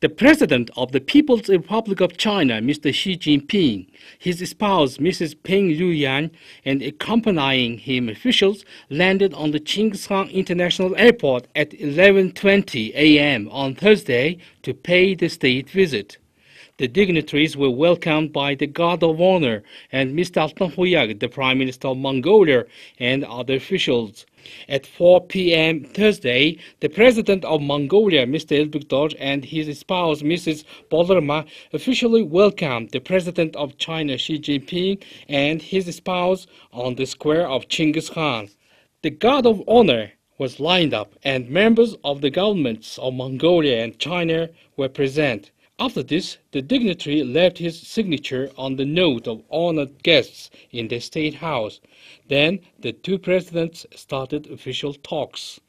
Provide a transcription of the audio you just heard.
The President of the People's Republic of China, Mr. Xi Jinping, his spouse, Mrs. Peng Liyuan, and accompanying him officials landed on the Chinggis International Airport at 11:20 a.m. on Thursday to pay the state visit. The dignitaries were welcomed by the Guard of Honor and Mr. Altankhuyag, the Prime Minister of Mongolia, and other officials. At 4 p.m. Thursday, the President of Mongolia, Mr. Elbegdorj, and his spouse, Mrs. Bolormaa, officially welcomed the President of China, Xi Jinping, and his spouse on the square of Chinggis Khan. The Guard of Honor was lined up, and members of the governments of Mongolia and China were present. After this, the dignitary left his signature on the note of honored guests in the State House. Then the two presidents started official talks.